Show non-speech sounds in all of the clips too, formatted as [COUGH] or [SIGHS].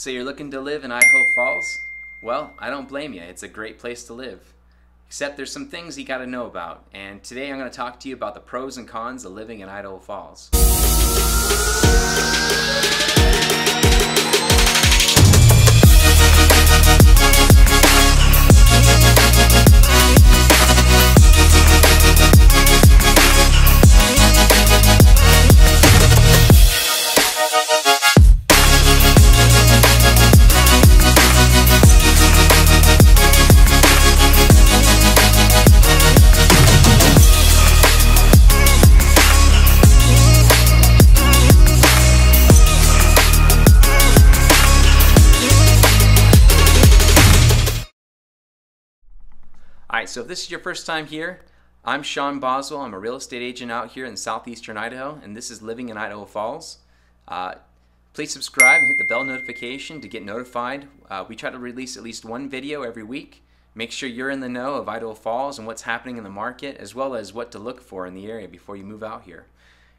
So you're looking to live in Idaho Falls? Well, I don't blame you. It's a great place to live. Except there's some things you gotta know about. And today I'm gonna talk to you about the pros and cons of living in Idaho Falls. All right, so if this is your first time here, I'm Sean Boswell. I'm a real estate agent out here in southeastern Idaho, and this is Living in Idaho Falls. Uh, please subscribe and hit the bell notification to get notified. Uh, we try to release at least one video every week. Make sure you're in the know of Idaho Falls and what's happening in the market, as well as what to look for in the area before you move out here.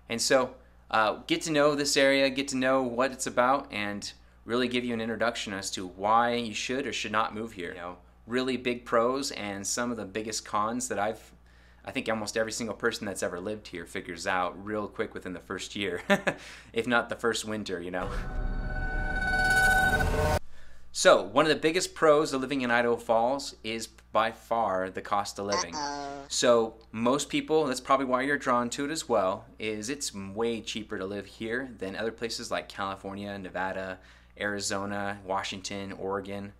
And so, uh, get to know this area, get to know what it's about, and really give you an introduction as to why you should or should not move here. You know, really big pros and some of the biggest cons that I've I think almost every single person that's ever lived here figures out real quick within the first year, [LAUGHS] if not the first winter, you know. So, one of the biggest pros of living in Idaho Falls is by far the cost of living. So, most people, that's probably why you're drawn to it as well, is it's way cheaper to live here than other places like California, Nevada, Arizona, Washington, Oregon.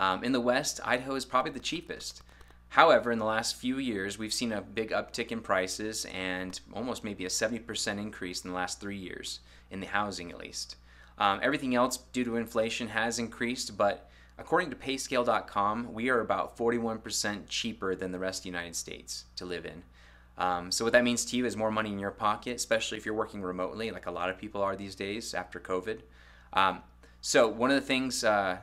Um, in the West, Idaho is probably the cheapest. However, in the last few years, we've seen a big uptick in prices and almost maybe a 70% increase in the last three years, in the housing at least. Um, everything else, due to inflation, has increased, but according to payscale.com, we are about 41% cheaper than the rest of the United States to live in. Um, so, what that means to you is more money in your pocket, especially if you're working remotely, like a lot of people are these days after COVID. Um, so, one of the things uh,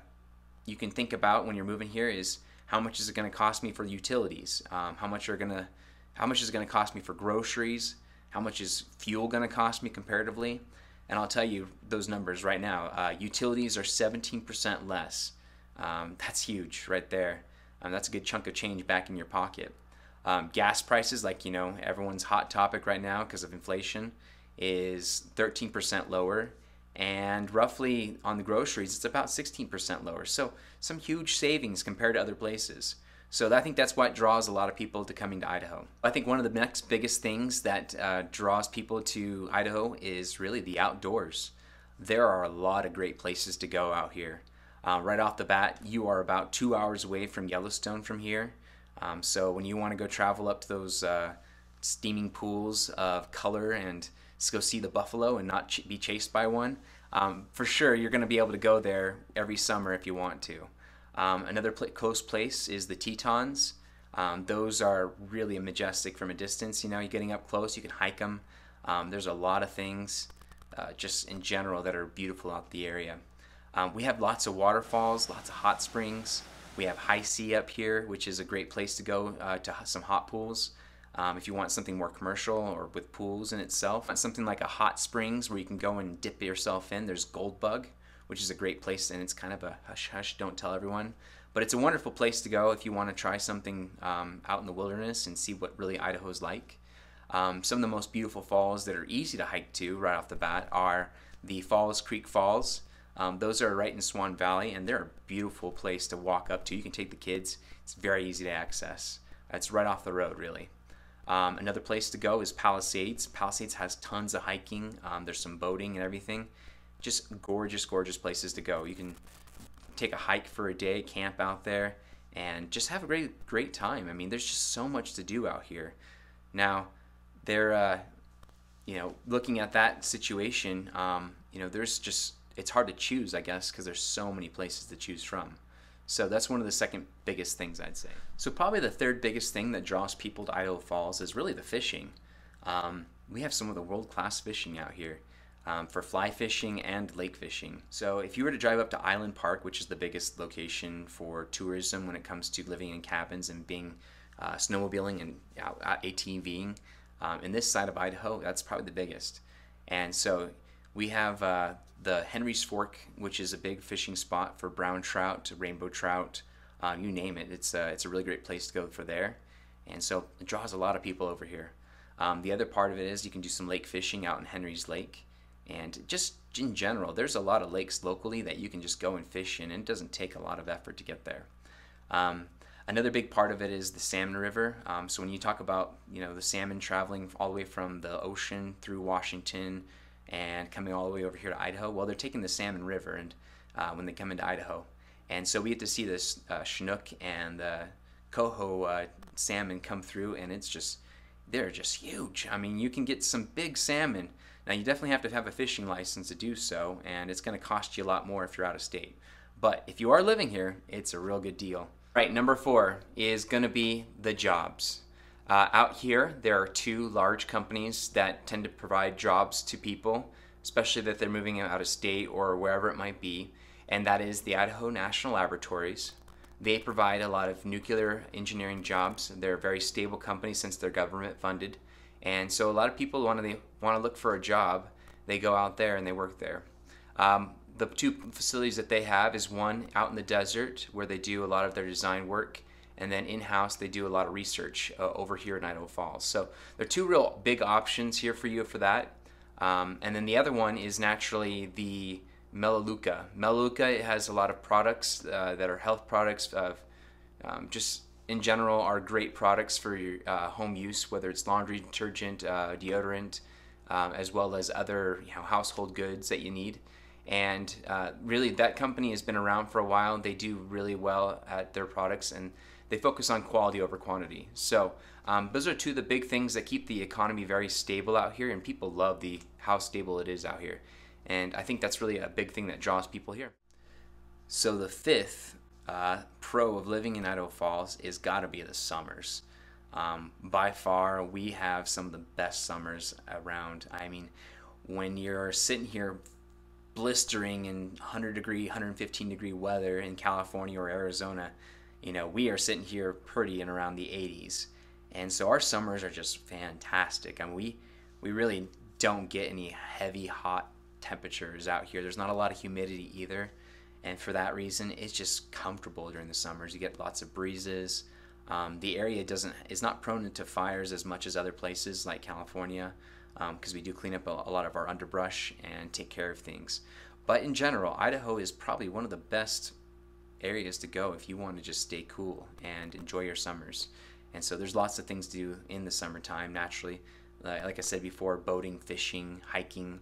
you can think about when you're moving here is how much is it going to cost me for utilities? Um, how much are going to how much is it going to cost me for groceries? How much is fuel going to cost me comparatively? And I'll tell you those numbers right now. Uh, utilities are 17% less. Um, that's huge right there. Um, that's a good chunk of change back in your pocket. Um, gas prices, like you know, everyone's hot topic right now because of inflation, is 13% lower and roughly on the groceries it's about 16% lower. So some huge savings compared to other places. So i think that's what draws a lot of people to coming to idaho. I think one of the next biggest things that uh, draws people to idaho is really the outdoors. There are a lot of great places to go out here. Uh, right off the bat you are about two hours away from yellowstone from here. Um, so when you want to go travel up to those uh, steaming pools of color and go see the buffalo and not ch- be chased by one, um, for sure you're going to be able to go there every summer if you want to. Um, another pl- close place is the Tetons. Um, those are really majestic from a distance. You know, you're getting up close, you can hike them. Um, there's a lot of things uh, just in general that are beautiful out the area. Um, we have lots of waterfalls, lots of hot springs. We have Heise up here, which is a great place to go uh, to some hot pools. Um, if you want something more commercial or with pools in itself, something like a hot springs where you can go and dip yourself in. There's Goldbug, which is a great place, and it's kind of a hush hush, don't tell everyone. But it's a wonderful place to go if you want to try something um, out in the wilderness and see what really Idaho's like. Um, some of the most beautiful falls that are easy to hike to right off the bat are the Falls Creek Falls. Um, those are right in Swan Valley, and they're a beautiful place to walk up to. You can take the kids, it's very easy to access. It's right off the road, really. Um, another place to go is Palisades. Palisades has tons of hiking. Um, there's some boating and everything. Just gorgeous, gorgeous places to go. You can take a hike for a day, camp out there, and just have a great, great time. I mean, there's just so much to do out here. Now, they're, uh, you know, looking at that situation, um, you know, there's just it's hard to choose, I guess, because there's so many places to choose from. So that's one of the second biggest things I'd say. So probably the third biggest thing that draws people to Idaho Falls is really the fishing. Um, we have some of the world-class fishing out here um, for fly fishing and lake fishing. So if you were to drive up to Island Park, which is the biggest location for tourism when it comes to living in cabins and being uh, snowmobiling and uh, ATVing, um, in this side of Idaho, that's probably the biggest. And so We have uh, the Henry's Fork, which is a big fishing spot for brown trout, rainbow trout, uh, you name it. It's a, it's a really great place to go for there. And so it draws a lot of people over here. Um, the other part of it is you can do some lake fishing out in Henry's Lake. And just in general, there's a lot of lakes locally that you can just go and fish in, and it doesn't take a lot of effort to get there. Um, another big part of it is the salmon river. Um, so when you talk about you know the salmon traveling all the way from the ocean through Washington and coming all the way over here to Idaho, well, they're taking the salmon river, and uh, when they come into Idaho, and so we get to see this uh, Chinook and the coho uh, salmon come through, and it's just they're just huge. I mean, you can get some big salmon. Now, you definitely have to have a fishing license to do so, and it's going to cost you a lot more if you're out of state. But if you are living here, it's a real good deal. Right, number four is going to be the jobs. Uh, out here, there are two large companies that tend to provide jobs to people, especially that they're moving out of state or wherever it might be, and that is the Idaho National Laboratories they provide a lot of nuclear engineering jobs. They're a very stable company since they're government funded. And so a lot of people want to want to look for a job. They go out there and they work there. Um, the two facilities that they have is one out in the desert where they do a lot of their design work, and then in-house they do a lot of research uh, over here in Idaho Falls. So there are two real big options here for you for that. Um, and then the other one is naturally the Melaleuca. Melaleuca has a lot of products uh, that are health products, of um, just in general are great products for your uh, home use, whether it's laundry detergent, uh, deodorant, um, as well as other you know, household goods that you need. And uh, really, that company has been around for a while. They do really well at their products, and they focus on quality over quantity. So um, those are two of the big things that keep the economy very stable out here, and people love the how stable it is out here. And I think that's really a big thing that draws people here. So the fifth uh, pro of living in Idaho Falls is got to be the summers. Um, by far, we have some of the best summers around. I mean, when you're sitting here blistering in 100 degree, 115 degree weather in California or Arizona, you know, we are sitting here pretty in around the 80s. And so our summers are just fantastic. I mean, we, we really don't get any heavy, hot temperatures out here. There's not a lot of humidity either. And for that reason, it's just comfortable during the summers. You get lots of breezes. Um, the area doesn't is not prone to fires as much as other places like California because um, we do clean up a, a lot of our underbrush and take care of things. But in general, Idaho is probably one of the best areas to go if you want to just stay cool and enjoy your summers. And so there's lots of things to do in the summertime naturally. like I said before, boating, fishing, hiking,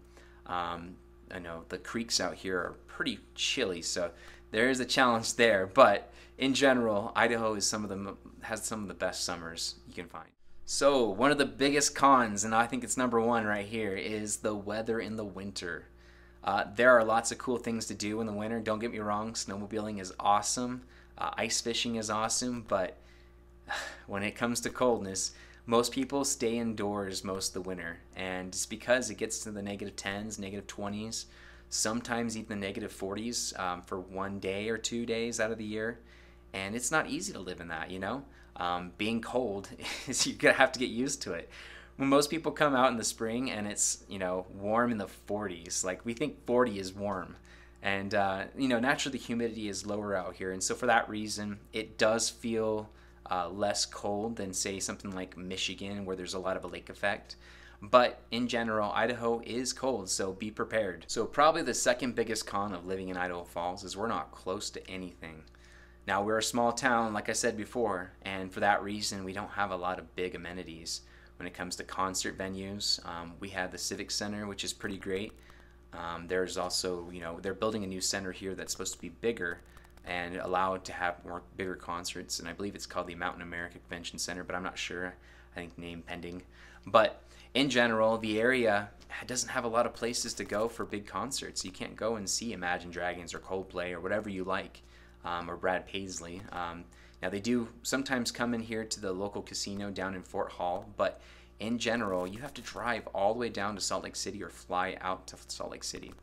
um, I know the creeks out here are pretty chilly, so there is a challenge there. But in general, Idaho is some of the has some of the best summers you can find. So one of the biggest cons, and I think it's number one right here, is the weather in the winter. Uh, there are lots of cool things to do in the winter. Don't get me wrong, snowmobiling is awesome, uh, ice fishing is awesome, but [SIGHS] when it comes to coldness, most people stay indoors most of the winter. And it's because it gets to the negative 10s negative 20s sometimes even the negative 40s um, for one day or two days out of the year. And it's not easy to live in that you know? Um, being cold [LAUGHS] is you're gonna have to get used to it when most people come out in the spring and it's you know warm in the 40s like we think 40 is warm and uh, you know naturally the humidity is lower out here and so for that reason it does feel uh, less cold than, say, something like Michigan, where there's a lot of a lake effect. But in general, Idaho is cold, so be prepared. So, probably the second biggest con of living in Idaho Falls is we're not close to anything. Now, we're a small town, like I said before, and for that reason, we don't have a lot of big amenities when it comes to concert venues. Um, we have the Civic Center, which is pretty great. Um, there's also, you know, they're building a new center here that's supposed to be bigger, and allowed to have more bigger concerts. And I believe it's called the Mountain America Convention Center, but I'm not sure. I think name pending. But in general, the area doesn't have a lot of places to go for big concerts. You can't go and see Imagine Dragons or Coldplay or whatever you like, um, or Brad Paisley. Um, now they do sometimes come in here to the local casino down in Fort Hall, but in general, you have to drive all the way down to Salt Lake City or fly out to Salt Lake City.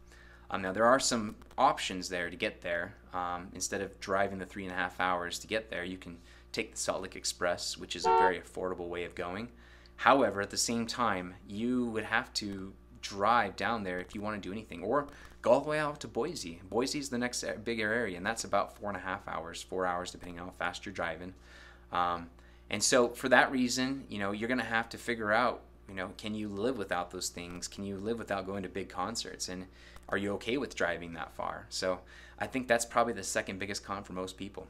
Um, now there are some options there to get there. Um, instead of driving the three and a half hours to get there, you can take the Salt Lake Express, which is a very affordable way of going. However, at the same time, you would have to drive down there if you want to do anything, or go all the way out to Boise. Boise is the next bigger area, and that's about four and a half hours, four hours depending on how fast you're driving. Um, and so for that reason, you know, you're going to have to figure out, you know, can you live without those things? Can you live without going to big concerts? And are you okay with driving that far? So I think that's probably the second biggest con for most people.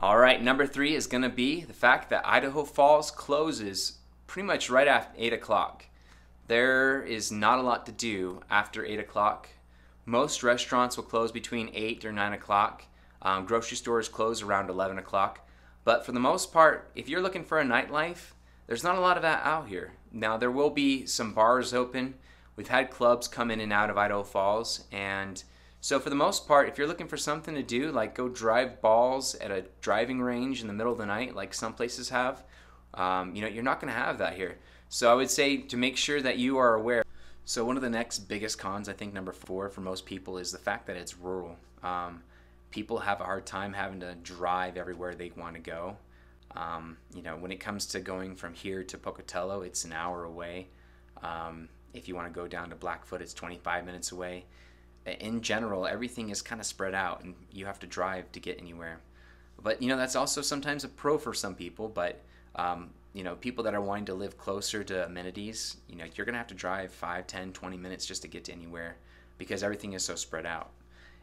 All right, number three is going to be the fact that Idaho Falls closes pretty much right after 8 o'clock. There is not a lot to do after 8 o'clock. Most restaurants will close between 8 or 9 o'clock. Um, grocery stores close around 11 o'clock. But for the most part, if you're looking for a nightlife, there's not a lot of that out here. Now, there will be some bars open. We've had clubs come in and out of Idaho Falls, and so for the most part, if you're looking for something to do, like go drive balls at a driving range in the middle of the night, like some places have, um, you know, you're not going to have that here. So I would say to make sure that you are aware. So one of the next biggest cons, I think number four for most people, is the fact that it's rural. Um, people have a hard time having to drive everywhere they want to go. Um, you know, when it comes to going from here to Pocatello, it's an hour away. Um, if you want to go down to Blackfoot, it's 25 minutes away in general, everything is kind of spread out and you have to drive to get anywhere. But, you know, that's also sometimes a pro for some people, but, um, you know, people that are wanting to live closer to amenities, you know, you're going to have to drive 5, 10, 20 minutes just to get to anywhere because everything is so spread out.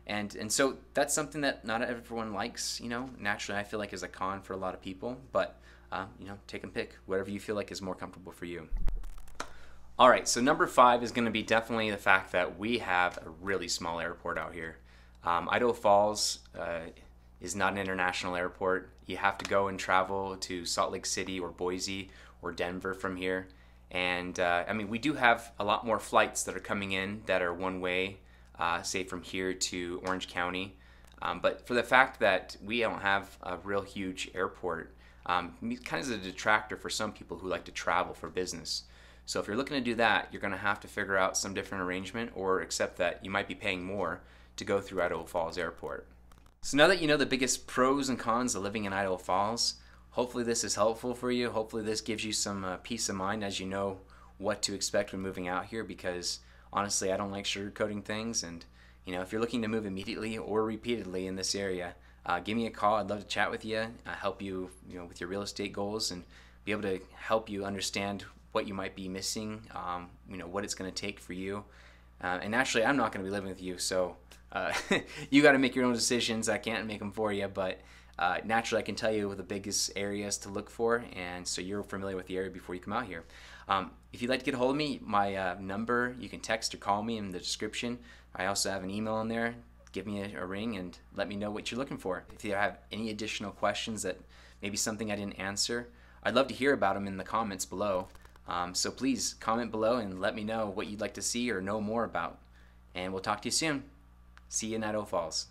And, and so that's something that not everyone likes, you know, naturally I feel like is a con for a lot of people, but, uh, you know, take and pick whatever you feel like is more comfortable for you. All right, so number five is going to be definitely the fact that we have a really small airport out here. Um, Idaho Falls uh, is not an international airport. You have to go and travel to Salt Lake City or Boise or Denver from here. And uh, I mean, we do have a lot more flights that are coming in that are one way, uh, say from here to Orange County. Um, but for the fact that we don't have a real huge airport, um, kind of is a detractor for some people who like to travel for business. So if you're looking to do that, you're going to have to figure out some different arrangement or accept that you might be paying more to go through Idaho Falls Airport. So now that you know the biggest pros and cons of living in Idaho Falls, hopefully this is helpful for you. Hopefully this gives you some uh, peace of mind as you know what to expect when moving out here because honestly I don't like sugarcoating things and you know if you're looking to move immediately or repeatedly in this area, uh, give me a call. I'd love to chat with you, uh, help you, you know, with your real estate goals and be able to help you understand what you might be missing, um, you know, what it's going to take for you. Uh, and naturally, I'm not going to be living with you, so uh, [LAUGHS] you got to make your own decisions. I can't make them for you, but uh, naturally, I can tell you the biggest areas to look for, and so you're familiar with the area before you come out here. Um, if you'd like to get a hold of me, my uh, number, you can text or call me in the description. I also have an email in there. Give me a, a ring and let me know what you're looking for. If you have any additional questions that maybe something I didn't answer, I'd love to hear about them in the comments below. Um, so please comment below and let me know what you'd like to see or know more about. And we'll talk to you soon. See you in Idaho Falls.